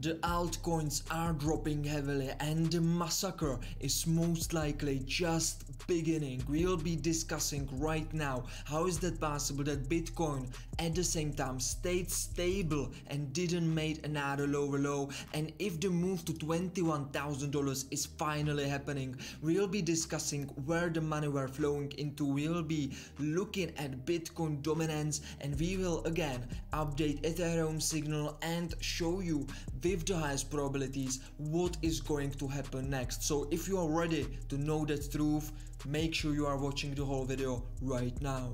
The altcoins are dropping heavily and the massacre is most likely just beginning. We'll be discussing right now how is that possible that Bitcoin at the same time stayed stable and didn't make another lower low and if the move to $21,000 is finally happening. We'll be discussing where the money were flowing into. We'll be looking at Bitcoin dominance and we will again update Ethereum signal and show you with the highest probabilities what is going to happen next. So if you are ready to know that truth, make sure you are watching the whole video right now.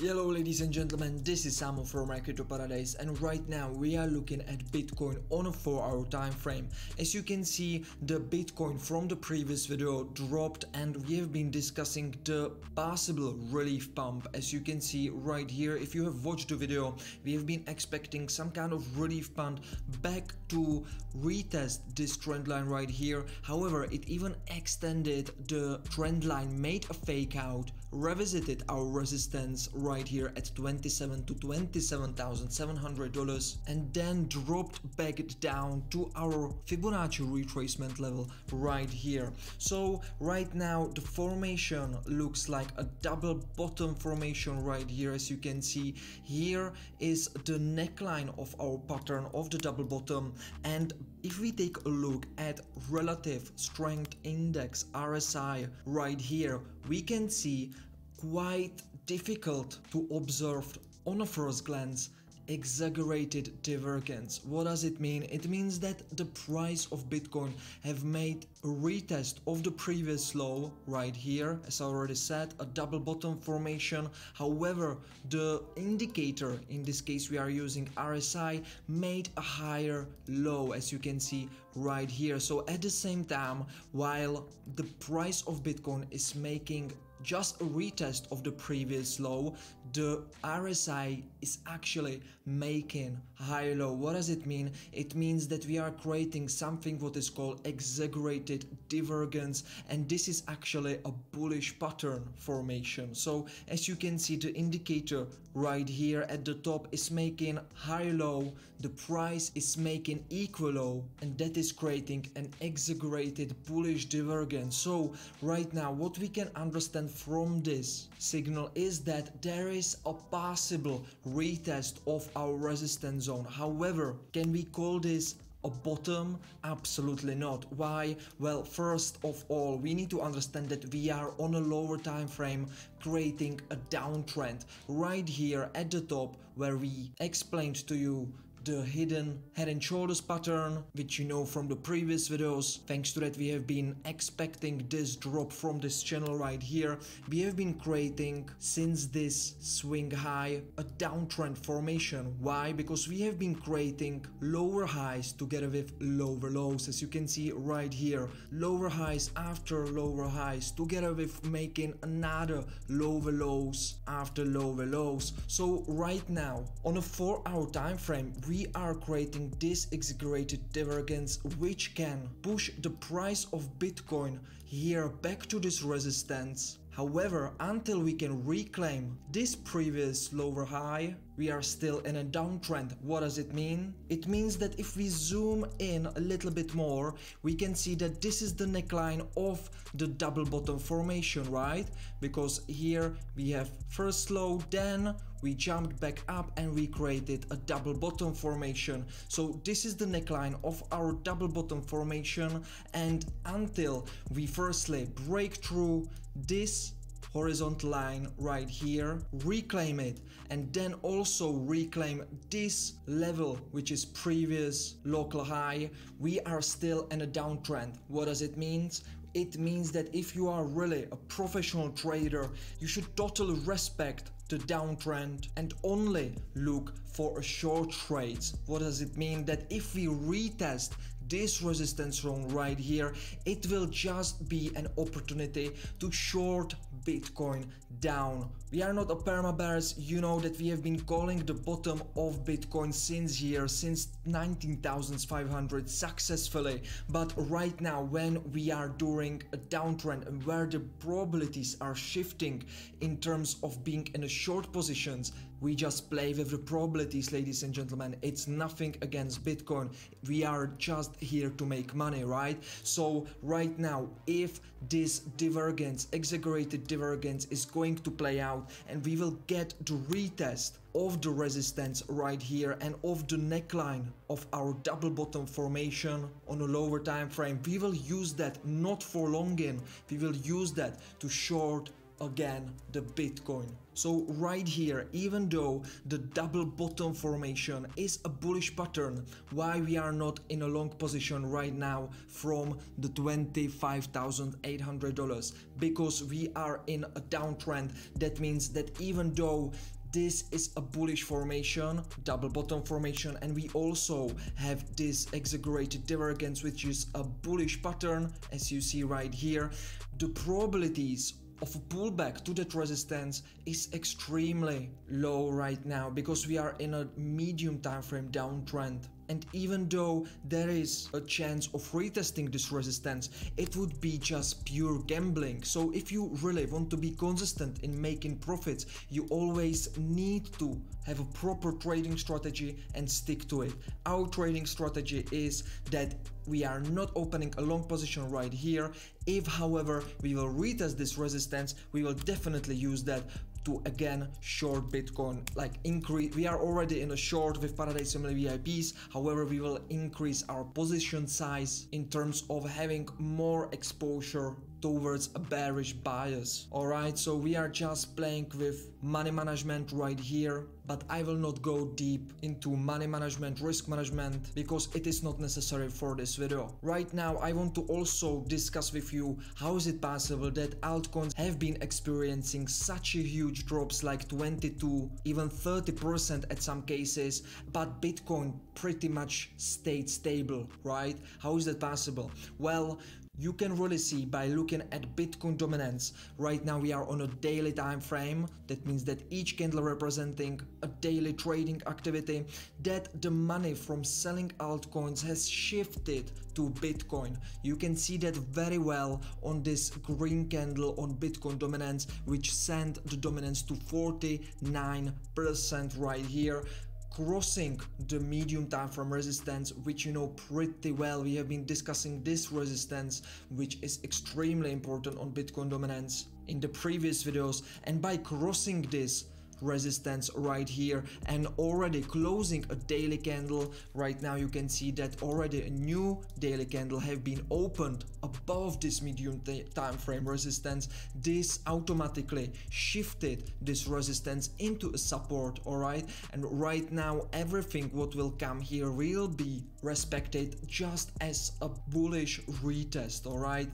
Hello ladies and gentlemen, this is Samo from Crypto Paradise and right now we are looking at Bitcoin on a 4 hour time frame. As you can see, the Bitcoin from the previous video dropped and we have been discussing the possible relief pump. As you can see right here, if you have watched the video, we have been expecting some kind of relief pump back to retest this trend line right here. However, it even extended the trend line, made a fake out, revisited our resistance right here at 27 to 27,700 dollars and then dropped back down to our Fibonacci retracement level right here. So right now the formation looks like a double bottom formation right here. As you can see here is the neckline of our pattern of the double bottom. And if we take a look at relative strength index RSI right here we can see quite difficult to observe on a first glance exaggerated divergence. What does it mean? It means that the price of Bitcoin have made a retest of the previous low right here, as I already said, a double bottom formation. However, the indicator, in this case we are using RSI, made a higher low, as you can see right here. So at the same time, while the price of Bitcoin is making just a retest of the previous low, the RSI is actually making high low. What does it mean? It means that we are creating something what is called exaggerated divergence and this is actually a bullish pattern formation. So as you can see the indicator right here at the top is making high low, the price is making equal low and that is creating an exaggerated bullish divergence. So right now what we can understand from this signal is that there is a possible retest of our resistance zone. However, can we call this a bottom? Absolutely not. Why? Well, first of all, we need to understand that we are on a lower time frame creating a downtrend right here at the top where we explained to you the hidden head and shoulders pattern which you know from the previous videos. Thanks to that we have been expecting this drop from this channel right here. We have been creating since this swing high a downtrend formation. Why? Because we have been creating lower highs together with lower lows as you can see right here. Lower highs after lower highs together with making another lower lows after lower lows. So right now on a 4 hour time frame we are creating this exaggerated divergence which can push the price of Bitcoin here back to this resistance. However, until we can reclaim this previous lower high, we are still in a downtrend. What does it mean? It means that if we zoom in a little bit more, we can see that this is the neckline of the double bottom formation, right? Because here we have first low, then we jumped back up and we created a double bottom formation. So this is the neckline of our double bottom formation and until we firstly break through this horizontal line right here, reclaim it, and then also reclaim this level, which is previous local high, we are still in a downtrend. What does it mean? It means that if you are really a professional trader, you should totally respect the downtrend and only look for a short trades. What does it mean? That if we retest this resistance zone right here, it will just be an opportunity to short Bitcoin down. We are not a perma bears, you know that we have been calling the bottom of Bitcoin since year, since 19,500 successfully. But right now, when we are during a downtrend and where the probabilities are shifting in terms of being in a short positions, we just play with the probabilities ladies and gentlemen it's nothing against bitcoin we are just here to make money right? So right now if this divergence exaggerated divergence is going to play out and we will get the retest of the resistance right here and of the neckline of our double bottom formation on a lower time frame we will use that not for long in we will use that to short again the bitcoin. So right here even though the double bottom formation is a bullish pattern why we are not in a long position right now from the $25,800 because we are in a downtrend. That means that even though this is a bullish formation double bottom formation and we also have this exaggerated divergence which is a bullish pattern as you see right here the probabilities of a pullback to that resistance is extremely low right now because we are in a medium time frame downtrend and even though there is a chance of retesting this resistance it would be just pure gambling. So if you really want to be consistent in making profits you always need to have a proper trading strategy and stick to it. Our trading strategy is that we are not opening a long position right here. If however we will retest this resistance we will definitely use that to again short Bitcoin. Like increase we are already in a short with Paradise Family VIPs however we will increase our position size in terms of having more exposure towards a bearish bias. Alright so we are just playing with money management right here but I will not go deep into money management risk management because it is not necessary for this video. Right now I want to also discuss with you how is it possible that altcoins have been experiencing such a huge drops like 22 even 30% at some cases but Bitcoin pretty much stayed stable right? How is that possible? Well you can really see by looking at Bitcoin dominance. Right now we are on a daily time frame. That means that each candle representing a daily trading activity that the money from selling altcoins has shifted to Bitcoin. You can see that very well on this green candle on Bitcoin dominance which sent the dominance to 49% right here crossing the medium time frame resistance which you know pretty well. We have been discussing this resistance which is extremely important on bitcoin dominance in the previous videos. And by crossing this resistance right here and already closing a daily candle. Right now you can see that already a new daily candle have been opened above this medium time frame resistance. This automatically shifted this resistance into a support all right and right now everything what will come here will be respected just as a bullish retest all right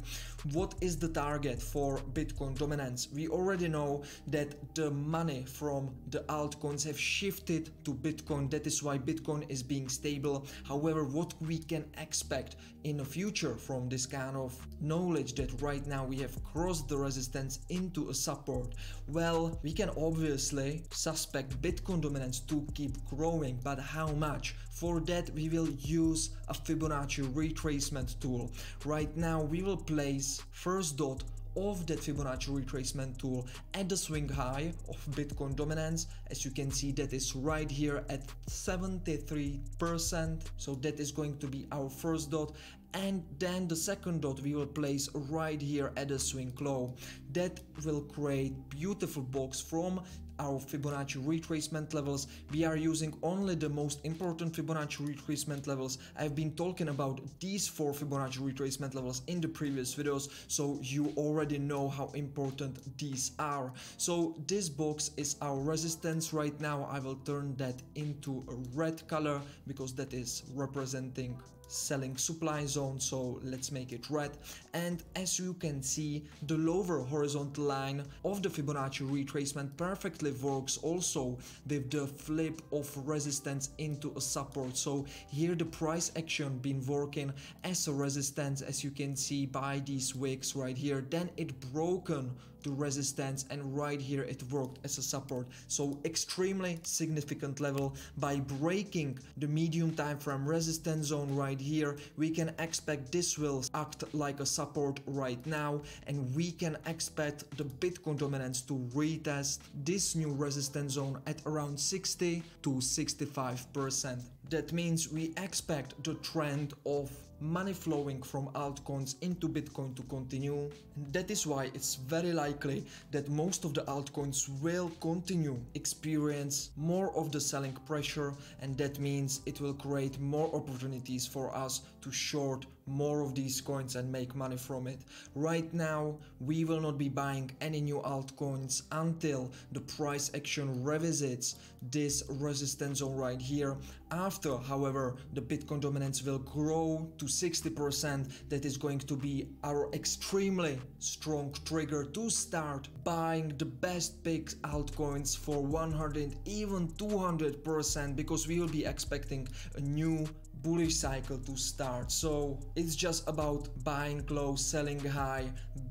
what is the target for bitcoin dominance? We already know that the money from from the altcoins have shifted to Bitcoin. That is why Bitcoin is being stable. However, what we can expect in the future from this kind of knowledge that right now we have crossed the resistance into a support? Well, we can obviously suspect Bitcoin dominance to keep growing, but how much? For that, we will use a Fibonacci retracement tool. Right now, we will place first dot of that Fibonacci retracement tool at the swing high of Bitcoin dominance. As you can see, that is right here at 73%. So that is going to be our first dot and then the second dot we will place right here at the swing low that will create beautiful box from our Fibonacci retracement levels. We are using only the most important Fibonacci retracement levels. I've been talking about these four Fibonacci retracement levels in the previous videos, so you already know how important these are. So this box is our resistance right now. I will turn that into a red color because that is representing selling supply zone so let's make it red. And as you can see the lower horizontal line of the Fibonacci retracement perfectly works. Also with the flip of resistance into a support. So here the price action been working as a resistance as you can see by these wicks right here. Then it broken to resistance and right here it worked as a support. So extremely significant level. By breaking the medium time frame resistance zone right here, we can expect this will act like a support right now and we can expect the Bitcoin dominance to retest this new resistance zone at around 60 to 65%. That means we expect the trend of money flowing from altcoins into Bitcoin to continue. And that is why it's very likely that most of the altcoins will continue experience more of the selling pressure and that means it will create more opportunities for us to short more of these coins and make money from it. Right now, we will not be buying any new altcoins until the price action revisits this resistance zone right here. After, however, the Bitcoin dominance will grow to 60%, that is going to be our extremely strong trigger to start buying the best pick altcoins for 100 even 200% because we will be expecting a new bullish cycle to start. So it's just about buying low, selling high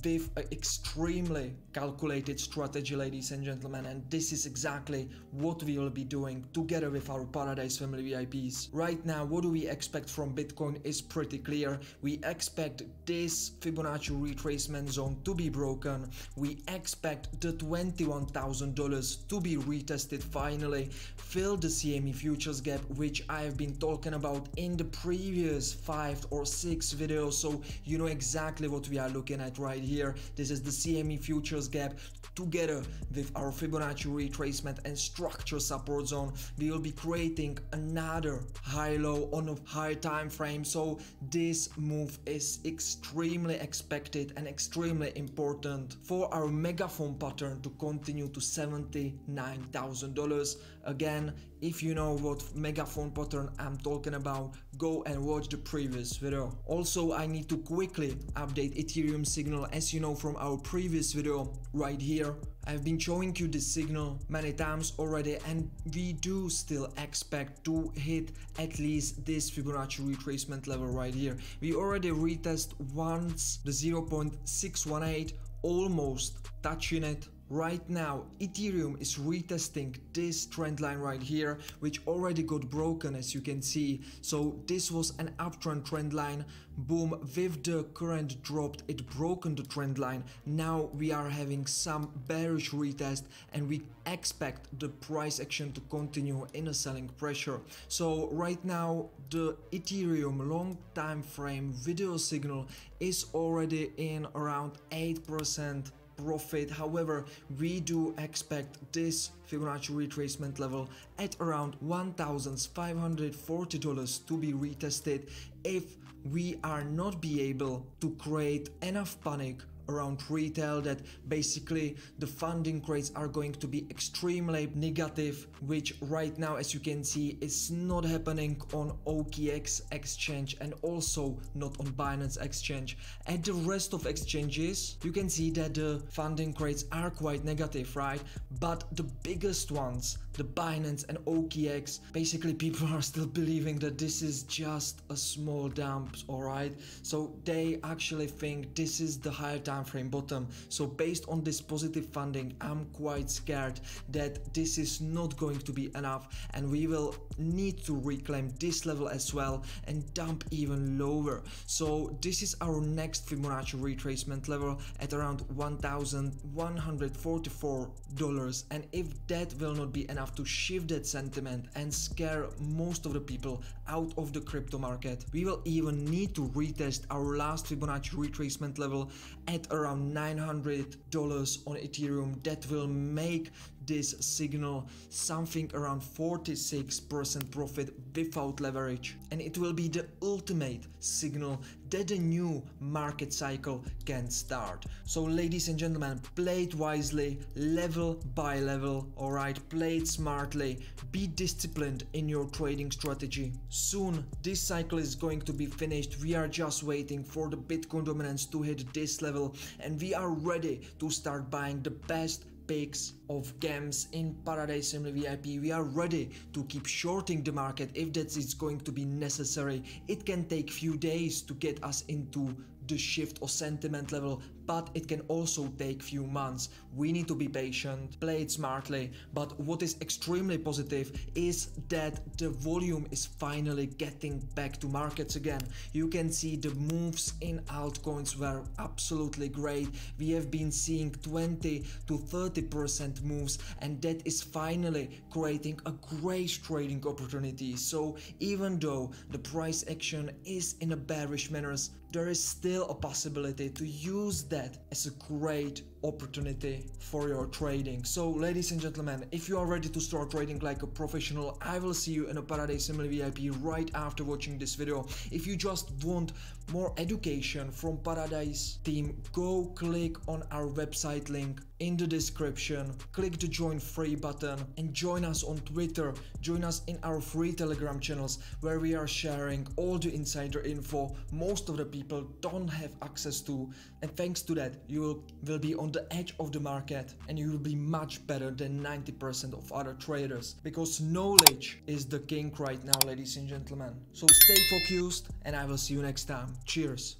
with an uh, extremely calculated strategy, ladies and gentlemen. And this is exactly what we will be doing together with our Paradise Family VIPs. Right now, what do we expect from Bitcoin is pretty clear. We expect this Fibonacci retracement zone to be broken. We expect the $21,000 to be retested finally, fill the CME futures gap, which I have been talking about in the previous five or six videos so you know exactly what we are looking at right here this is the CME futures gap. Together with our Fibonacci retracement and structure support zone we will be creating another high low on a high time frame. So this move is extremely expected and extremely important for our megaphone pattern to continue to $79,000 again if you know what megaphone pattern I'm talking about, go and watch the previous video. Also, I need to quickly update Ethereum signal as you know from our previous video right here. I've been showing you this signal many times already and we do still expect to hit at least this Fibonacci retracement level right here. We already retest once the 0.618 almost touching it Right now, Ethereum is retesting this trend line right here, which already got broken as you can see. So this was an uptrend trend line. Boom, with the current dropped, it broken the trend line. Now we are having some bearish retest and we expect the price action to continue in a selling pressure. So right now, the Ethereum long time frame video signal is already in around 8% profit. However, we do expect this Fibonacci retracement level at around $1,540 to be retested if we are not be able to create enough panic around retail that basically the funding rates are going to be extremely negative which right now as you can see is not happening on OKX exchange and also not on Binance exchange. At the rest of exchanges you can see that the funding rates are quite negative right but the biggest ones the Binance and OKX basically people are still believing that this is just a small dump alright so they actually think this is the higher time time frame bottom. So based on this positive funding, I'm quite scared that this is not going to be enough and we will need to reclaim this level as well and dump even lower. So this is our next Fibonacci retracement level at around $1,144 and if that will not be enough to shift that sentiment and scare most of the people out of the crypto market, we will even need to retest our last Fibonacci retracement level at around $900 on Ethereum that will make this signal something around 46% profit without leverage and it will be the ultimate signal that a new market cycle can start. So ladies and gentlemen, play it wisely, level by level, alright, play it smartly, be disciplined in your trading strategy. Soon this cycle is going to be finished, we are just waiting for the Bitcoin dominance to hit this level and we are ready to start buying the best picks of gems in Paradise Family VIP. We are ready to keep shorting the market if that is going to be necessary. It can take few days to get us into the shift or sentiment level but it can also take few months. We need to be patient, play it smartly, but what is extremely positive is that the volume is finally getting back to markets again. You can see the moves in altcoins were absolutely great. We have been seeing 20 to 30% moves and that is finally creating a great trading opportunity. So even though the price action is in a bearish manner, there is still a possibility to use that as a great opportunity for your trading. So ladies and gentlemen, if you are ready to start trading like a professional, I will see you in a Paradise Family VIP right after watching this video. If you just want more education from Paradise team, go click on our website link in the description, click the join free button and join us on Twitter, join us in our free telegram channels where we are sharing all the insider info most of the people don't have access to and thanks to that you will, will be on the edge of the market and you will be much better than 90% of other traders because knowledge is the king right now ladies and gentlemen. So stay focused and I will see you next time. Cheers.